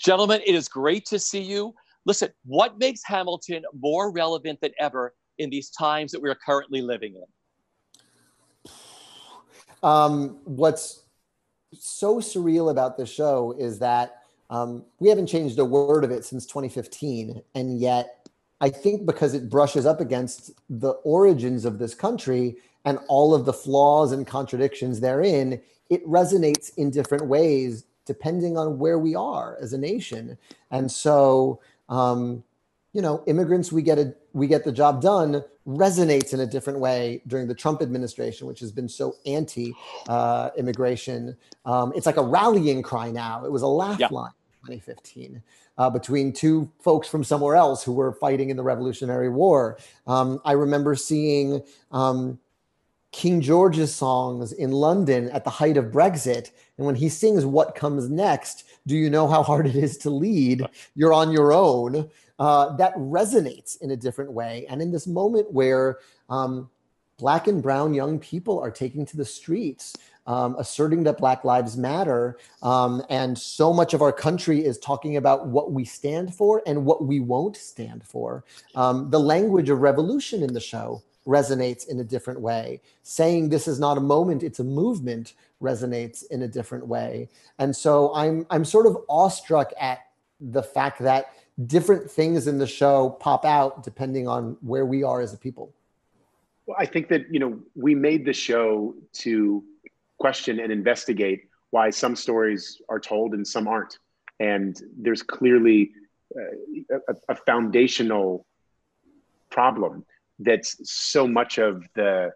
Gentlemen, it is great to see you. Listen, what makes Hamilton more relevant than ever in these times that we are currently living in? Um, what's so surreal about the show is that um, we haven't changed a word of it since 2015. And yet, I think because it brushes up against the origins of this country and all of the flaws and contradictions therein, it resonates in different ways depending on where we are as a nation. And so, um, you know, immigrants, we get a we get the job done resonates in a different way during the Trump administration, which has been so anti uh, immigration. Um, it's like a rallying cry now. It was a laugh yeah. line. 2015 uh, between two folks from somewhere else who were fighting in the Revolutionary War. Um, I remember seeing um, King George's songs in London at the height of Brexit. And when he sings What Comes Next, do you know how hard it is to lead? You're on your own. Uh, that resonates in a different way. And in this moment where um, Black and Brown young people are taking to the streets, um, asserting that Black Lives Matter, um, and so much of our country is talking about what we stand for and what we won't stand for. Um, the language of revolution in the show resonates in a different way. Saying this is not a moment, it's a movement resonates in a different way. And so I'm I'm sort of awestruck at the fact that different things in the show pop out depending on where we are as a people. Well, I think that you know we made the show to question and investigate why some stories are told and some aren't, and there's clearly uh, a, a foundational problem that's so much of the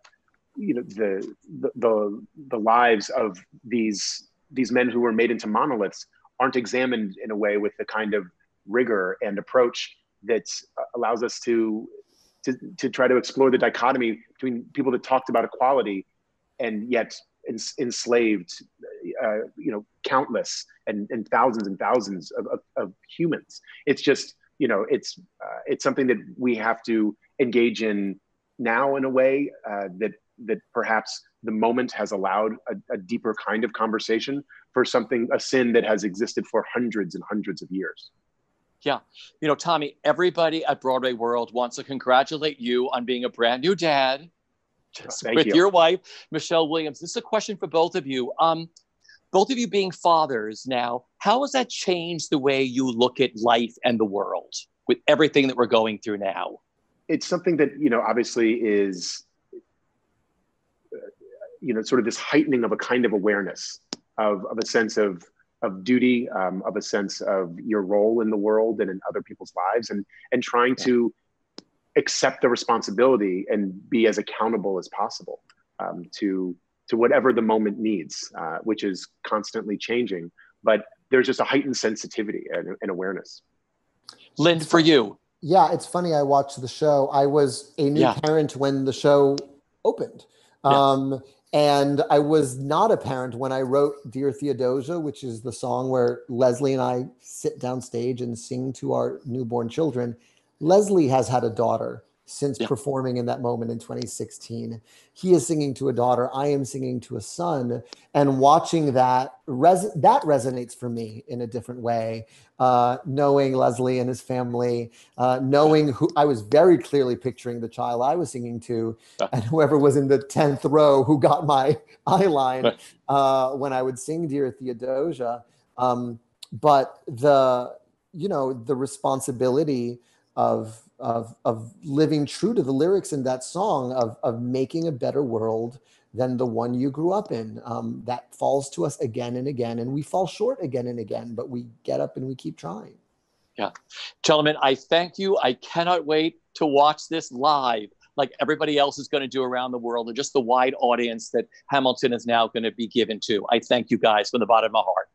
you know the, the the lives of these these men who were made into monoliths aren't examined in a way with the kind of rigor and approach that uh, allows us to, to to try to explore the dichotomy between people that talked about equality and yet enslaved uh, you know countless and, and thousands and thousands of, of, of humans. It's just you know it's uh, it's something that we have to engage in now in a way uh, that that perhaps the moment has allowed a, a, deeper kind of conversation for something a sin that has existed for hundreds and hundreds of years. Yeah. You know tommy everybody at broadway world wants to congratulate you on being a brand new dad just with you. your wife michelle williams. This is a question for both of you. Um, both of you being fathers now how has that changed the way you look at life and the world with everything that we're going through now it's something that you know obviously is you know sort of this heightening of a kind of awareness of, of a sense of of duty um, of a sense of your role in the world and in other people's lives and and trying yeah. to accept the responsibility and be as accountable as possible um, to to whatever the moment needs uh, which is constantly changing but there's just a heightened sensitivity and, and awareness Lin for you yeah, it's funny. I watched the show. I was a new yeah. parent when the show opened. Yeah. Um, and I was not a parent when I wrote Dear Theodosia, which is the song where Leslie and I sit downstage and sing to our newborn children. Leslie has had a daughter since yeah. performing in that moment in 2016. He is singing to a daughter. I am singing to a son, and watching that res- that resonates for me in a different way. Uh, knowing Leslie and his family, uh, knowing who I was very clearly picturing the child I was singing to, and whoever was in the tenth row who got my eye line uh, when I would sing "Dear Theodosia." Um, but the you know the responsibility of of of living true to the lyrics in that song of of making a better world than the one you grew up in. Um, that falls to us again and again, and we fall short again and again, but we get up and we keep trying. Yeah, gentlemen, I thank you. I cannot wait to watch this live like everybody else is going to do around the world and just the wide audience that Hamilton is now going to be given to. I thank you guys from the bottom of my heart.